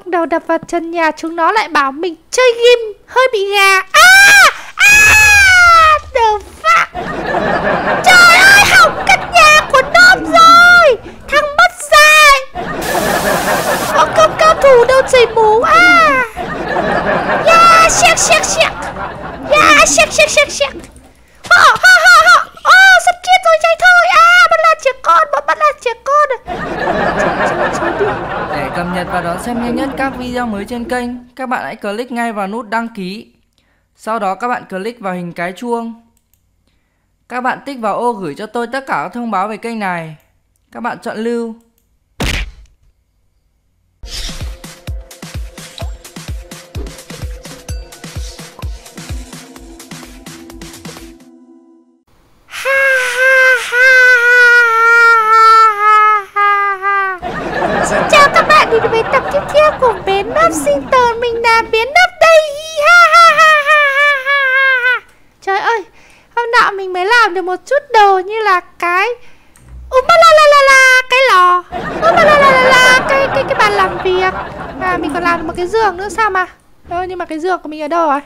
Không đầu đập vào chân nhà chúng nó lại bảo mình chơi game hơi bị gà. À! À! The fuck? Trời ơi hỏng căn nhà của Nôm rồi. Thằng mất dạy Có không cao thủ đâu chảy mũ à Yeah, shake, shake, shake Yeah, shake, shake, shake, shake Họ, họ, họ, họ. Ô, sắp chết rồi chạy thôi. À, bắt là trẻ con, bắt, là trẻ con. Để cập nhật và đón xem nhanh nhất các video mới trên kênh, các bạn hãy click ngay vào nút đăng ký. Sau đó các bạn click vào hình cái chuông. Các bạn tích vào ô gửi cho tôi tất cả các thông báo về kênh này. Các bạn chọn lưu. Một chút đồ như là cái Ủa la la la la Cái lò. Ủa la la la la Cái, cái, cái bàn làm việc. À mình còn làm được một cái giường nữa sao mà? Ơ nhưng mà cái giường của mình ở đâu rồi?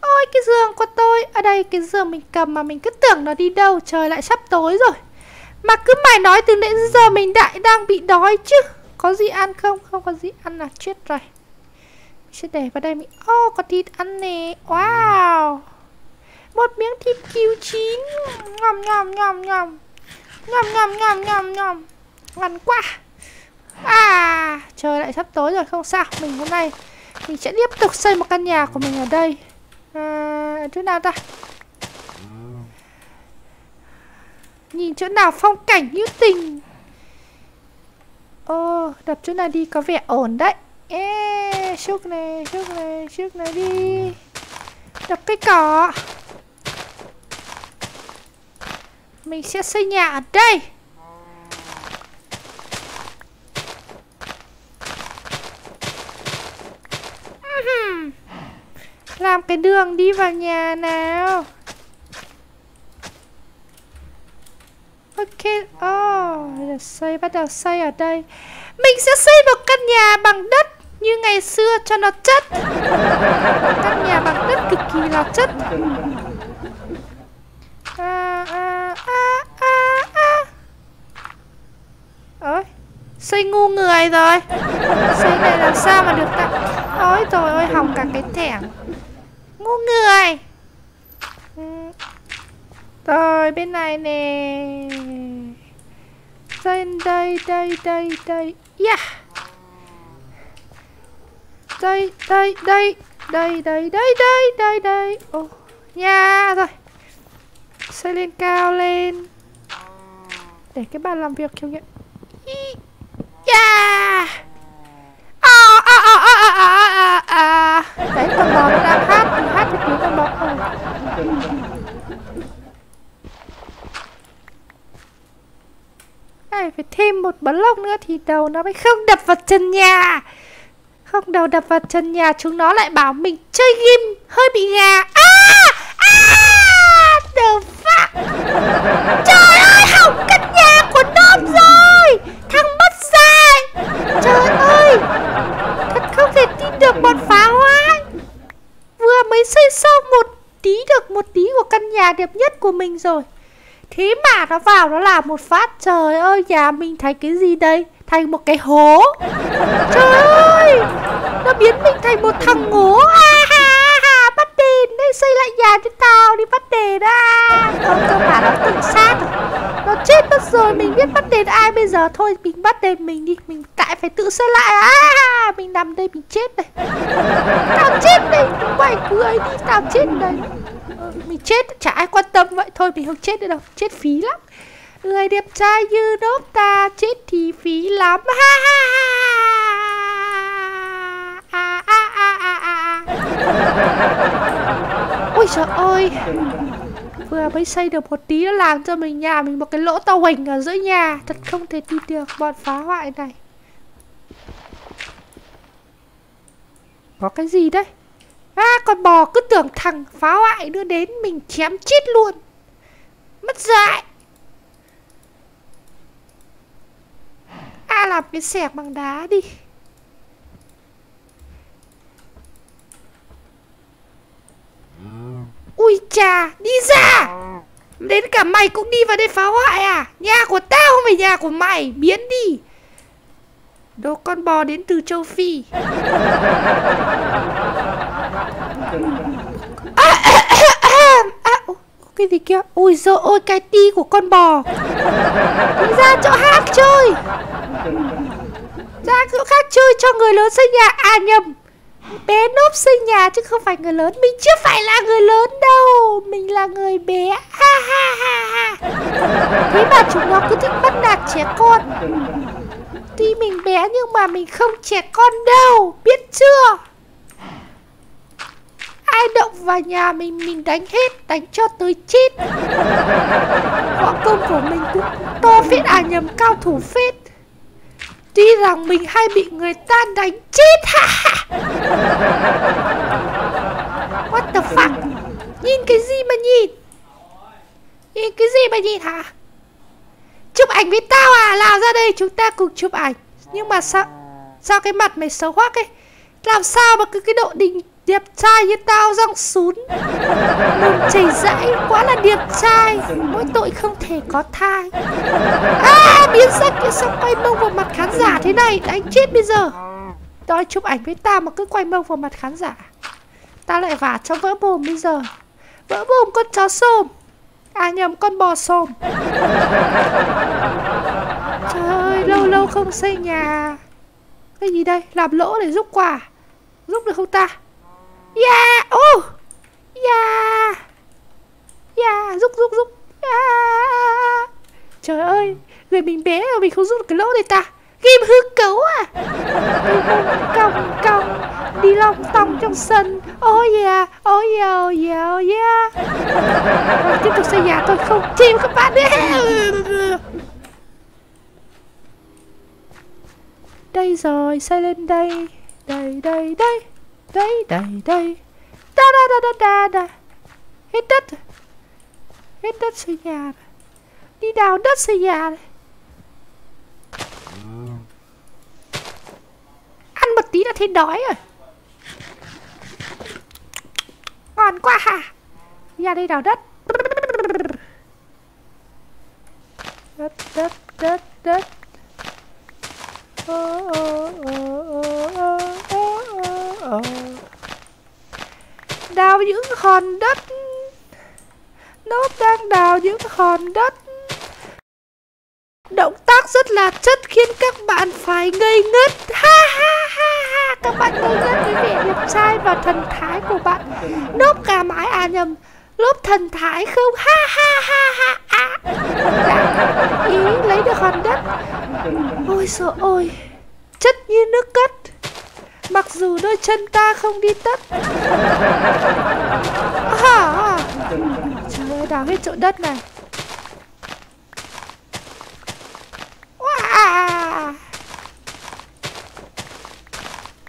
Ôi cái giường của tôi Ở đây cái giường mình cầm mà mình cứ tưởng nó đi đâu Trời lại sắp tối rồi. Mà cứ mày nói từ nãy đến giờ mình đại đang bị đói chứ. Có gì ăn không? Không có gì ăn là chết rồi. Mình sẽ để vào đây mình Ô oh, có thịt ăn nè. Wow. Một miếng thịt kiều chín. Ngom ngom ngom ngom Ngom ngom ngom ngom ngom Ngon quá. À trời lại sắp tối rồi không sao. Mình hôm nay Mình sẽ tiếp tục xây một căn nhà của mình ở đây. À, Chỗ nào ta? Nhìn chỗ nào phong cảnh như tình. Ô, đập chỗ này đi có vẻ ổn đấy. Ê, xúc này, xúc này, xúc này đi. Đập cái cỏ. Mình sẽ xây nhà ở đây. Làm cái đường đi vào nhà nào. Ok, oh, xây bắt đầu xây ở đây. Mình sẽ xây một căn nhà bằng đất như ngày xưa cho nó chất. Căn nhà bằng đất cực kỳ là chất à, à, à, à, à. Xây ngu người rồi. Xây này làm sao mà được ta? Ôi trời ơi, hỏng cả cái thẻng Ngu người. Rồi bên này nè. Đây đây đây đây đây. Yeah. Đây đây đây Đây đây đây đây đây đây. Oh. nha yeah, rồi. Xây lên cao lên. Để cái bàn làm việc kiểu như Yeah! À à à à à à à Đấy con bò nó đang hát. Hát cái tiếng con bò Đây phải thêm một block nữa thì đầu nó mới không đập vào chân nhà. Không đầu đập vào chân nhà, chúng nó lại bảo mình chơi game hơi bị gà À! À! The Trời ơi, hỏng căn nhà của Nôm rồi. Thằng mất dạy Trời ơi Thật không thể tin được bọn phá hoại. Vừa mới xây xong một tí được một tí của căn nhà đẹp nhất của mình rồi. Thế mà nó vào nó làm một phát. Trời ơi nhà mình thành cái gì đây? Thành một cái hố. Trời ơi Nó biến mình thành một thằng ngố à, ha, xây lại nhà cho tao đi, bắt đền à Không cơ bà nó tự sát Nó chết mất rồi, Mình biết bắt đền ai bây giờ? Thôi, mình bắt đền mình đi, Mình tại phải tự xây lại. À Mình nằm đây, mình chết đây. Tao chết đây Mày cười đi, Tao chết đây. Ờ, mình chết, chả ai quan tâm vậy. Thôi, mình không chết nữa đâu, chết phí lắm. Người đẹp trai như đốp ta, chết thì phí lắm. Ha ha ha. ôi trời ơi. Vừa mới xây được một tí đã làm cho mình nhà mình một cái lỗ tàu hình ở giữa nhà. Thật không thể tin được bọn phá hoại này. Có cái gì đấy? À con bò cứ tưởng thằng phá hoại đưa đến mình chém chết luôn. Mất dạy. À làm cái xẻng bằng đá đi. À? Đi ra! Đến cả mày cũng đi vào đây phá hoại à? Nhà của tao không phải nhà của mày Biến đi. Đồ con bò đến từ châu Phi. À, à, à, à, Cái gì kia? Ui giời ôi cái ti của con bò. Đi ra chỗ khác chơi. Ra chỗ khác chơi cho người lớn xây nhà. À nhầm. Bé nốt xây nhà chứ không phải người lớn. Mình chưa phải là người lớn đâu. Mình là người bé. Ha ha ha ha. Thế mà chúng nó cứ thích bắt nạt trẻ con. Tuy mình bé nhưng mà mình không trẻ con đâu. Biết chưa? Ai động vào nhà mình mình đánh hết, Đánh cho tới chết. Võ công của mình cũng to phết à nhầm cao thủ phết. Tuy rằng mình hay bị người ta đánh chết, ha What the fuck? Nhìn cái gì mà nhìn? Nhìn cái gì mà nhìn hả? Chụp ảnh với tao à? Nào ra đây, chúng ta cùng chụp ảnh. Nhưng mà sao Sao cái mặt mày xấu hoắc ấy Làm sao mà cứ cái độ đình đẹp trai như tao răng sún. Mồm chảy dãi quá là đẹp trai. Mỗi tội không thể có thai. À biến sắc kia xong quay mông vào mặt khán giả thế này. Đánh chết bây giờ. Đòi chụp ảnh với tao mà cứ quay mông vào mặt khán giả. Tao lại vả cho vỡ mồm bây giờ. Vỡ mồm con chó xôm À nhầm con bò xôm Trời ơi lâu lâu không xây nhà. Cái gì đây? Làm lỗ để giúp quà. Giúp được không ta? Yeah Oh Yeah Yeah rút rút rút, yeah. Trời ơi Người mình bé mà mình không rút được cái lỗ này ta. Game hư cấu à. Còng còng Đi long tòng trong sân. Oh yeah Oh yeah Oh yeah Oh yeah Rồi, Tiếp tục xây nhà thôi không chịu các bạn nhé Đây rồi xây lên đây. Đây đây đây. Đây đây đây. Da da da da da da. Hết đất Hết đất xây nhà Đi đào đất xây nhà này Ăn một tí đã thấy đói rồi. Ngon quá ha. Ra đây đào đất. Đất đất đất đất. Oh, oh, oh, oh, oh, oh. Đào những hòn đất. Nốt đang đào những hòn đất. Động tác rất là chất khiến các bạn phải ngây ngất. Ha ha ha ha. Các bạn ngây ngất với vẻ đẹp trai và thần thái của bạn. Nốt cà mãi à nhầm Lốp thần thái không? Ha ha ha ha à. Ý, lấy được hòn đất. Ôi sợ ôi, Chất như nước cất. Mặc dù đôi chân ta không đi tất à, Trời ơi đào hết chỗ đất này Wow.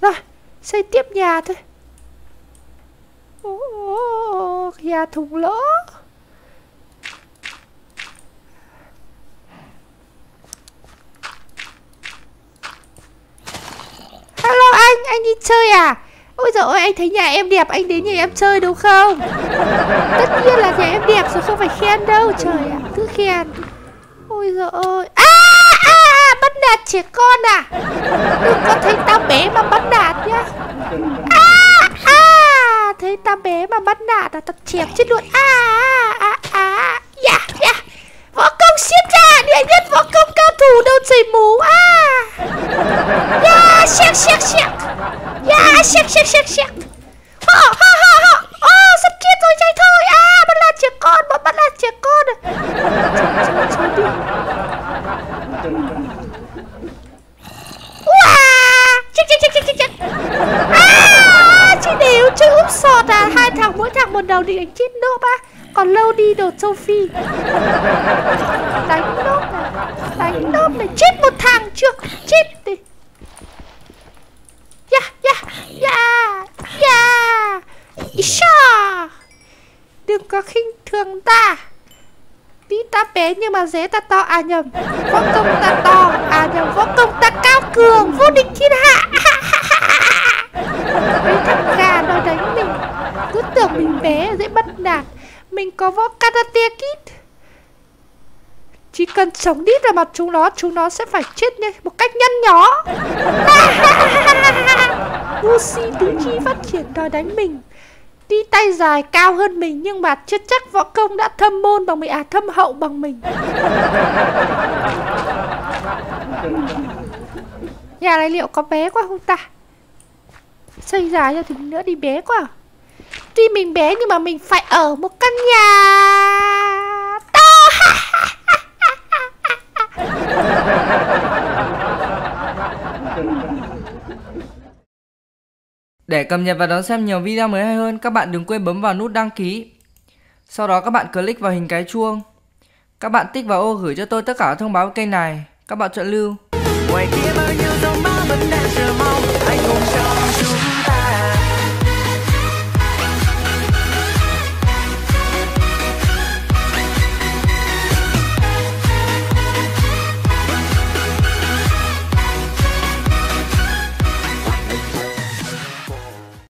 Rồi, xây tiếp nhà thôi. Oh, nhà thùng lỗ. Hello anh, anh đi chơi à? Ôi dồi ôi, anh thấy nhà em đẹp, anh đến nhà em chơi đúng không? Tất nhiên là nhà em đẹp rồi, không phải khen đâu, trời ạ, cứ khen. Ôi dồi ôi, à, à, à! bắt nạt trẻ con à? Đừng có thấy tao bé mà bắt nạt nhá. À à Thấy tao bé mà bắt nạt là tao chém chết luôn. À, à à à Dạ dạ. Võ công siết ra Địa nhất võ công cao thủ đâu chảy mũ À Dạ xẹt xẹt xẹt Dạ xẹt xẹt xẹt xẹt Ho ho ho ho Ô sắp chết rồi chạy thôi. À bắt nạt trẻ con Bắt bắt nạt trẻ con. Wow trời trời đi Chết chết chết chết chết chết. À, Chị đều chơi úp sọt à. Hai thằng mỗi thằng một đầu định đánh chết nốt á. Còn lâu đi đồ châu Phi. Đánh nốt này Đánh nốt này. Chết một thằng chưa? Chết đi. Isha Đừng có khinh thường ta. Tí ta bé nhưng mà dế ta to. À nhầm, Võ công ta to. À nhầm, Võ công ta cao cường. Vô địch thiên hạ. Mấy thằng gà nó đánh mình. Cứ tưởng mình bé dễ bắt nạt. Mình có võ karate kid chỉ cần sống đít vào mặt chúng nó chúng nó sẽ phải chết như một cách nhăn nhó. Lucy tứ chi phát triển đòi đánh mình đi tay dài cao hơn mình nhưng mà chưa chắc võ công đã thâm môn bằng mình à thâm hậu bằng mình. Nhà này liệu có bé quá không ta? Xây dài cho thì nữa đi bé quá. Tuy mình bé nhưng mà mình phải ở một căn nhà to Để cập nhật và đón xem nhiều video mới hay hơn, các bạn đừng quên bấm vào nút đăng ký. Sau đó các bạn click vào hình cái chuông. Các bạn tích vào ô gửi cho tôi tất cả thông báo kênh này. Các bạn chọn lưu. Ngoài kia bao nhiêu dòng báo vẫn đang chờ mong anh